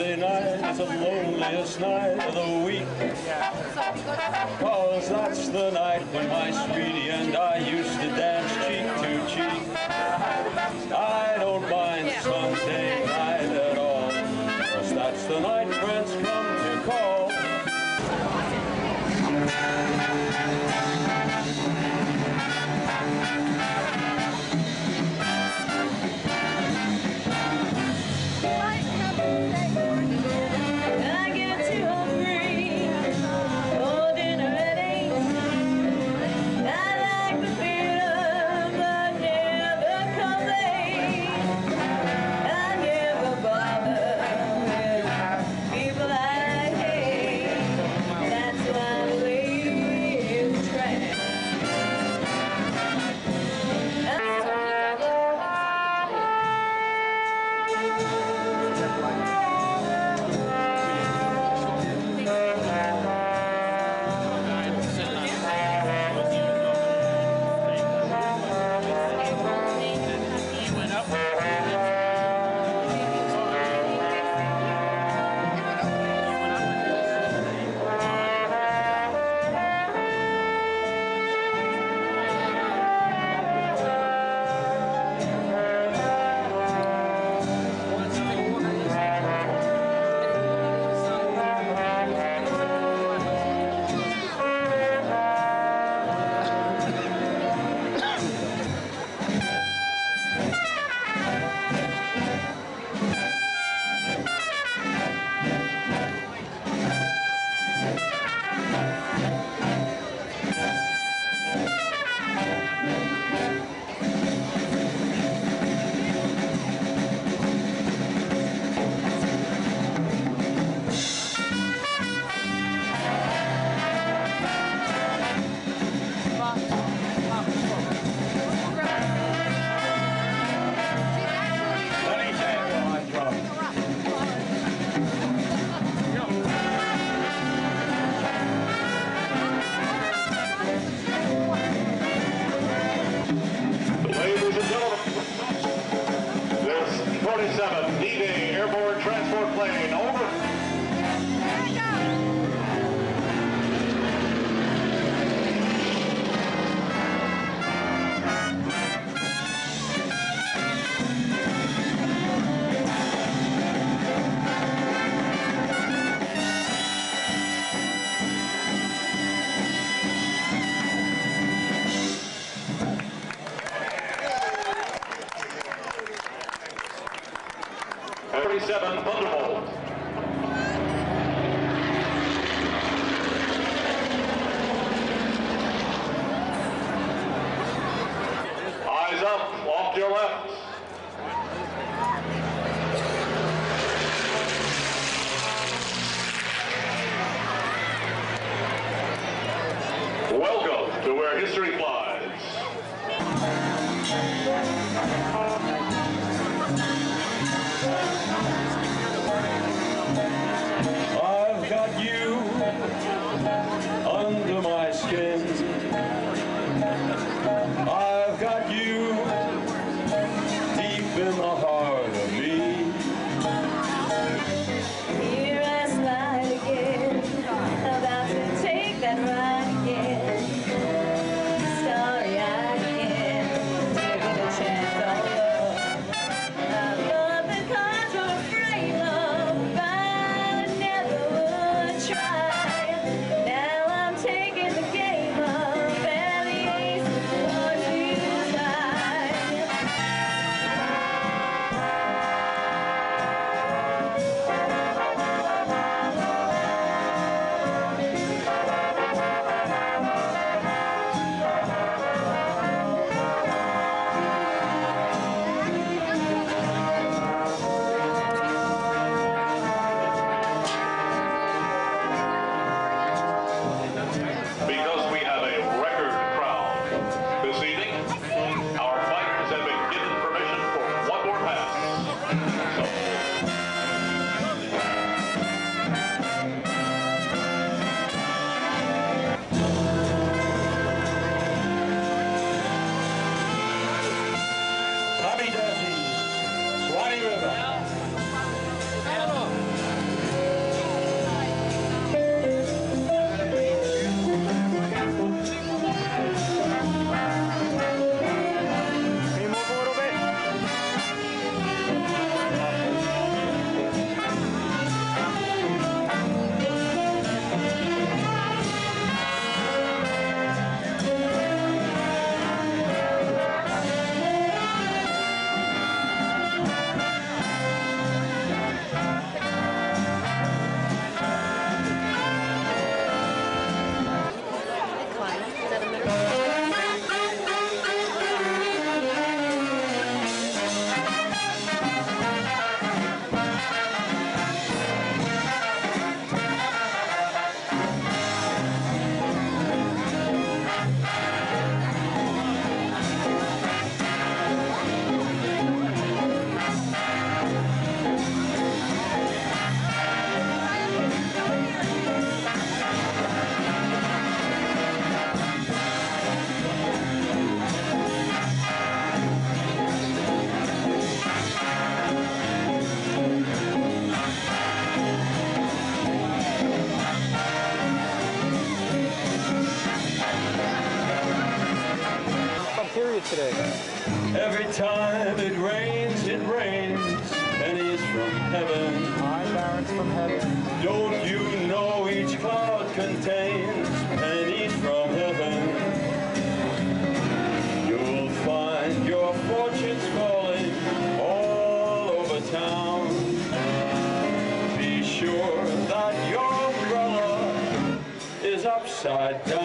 Saturday night the loneliest night of the week. Cause that's the night when my sweetie and I used to dance cheek to cheek. I don't mind Sunday night at all. Cause that's the night friends come your left. Welcome to where history flies. I've got you under my skin. I've today. Every time it rains, it rains pennies from heaven. Hi, Barons from heaven. Don't you know each cloud contains pennies from heaven? You'll find your fortunes falling all over town. Be sure that your umbrella is upside down.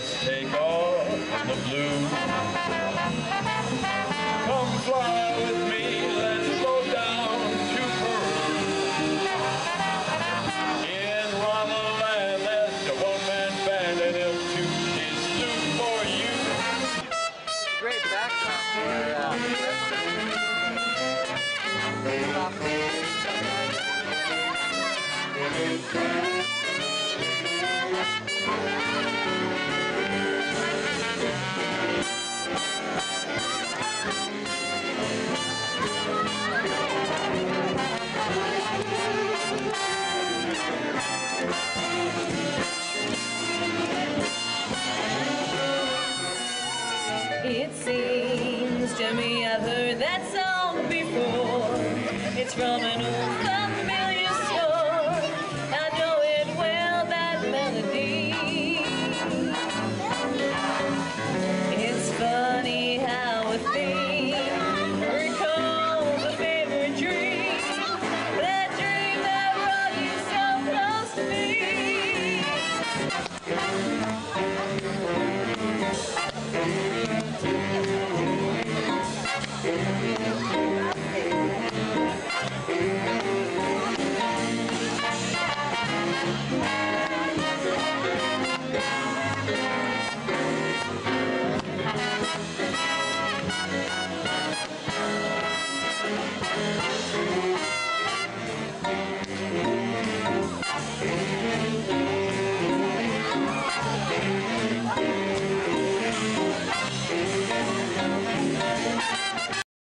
Take off the blue. Come fly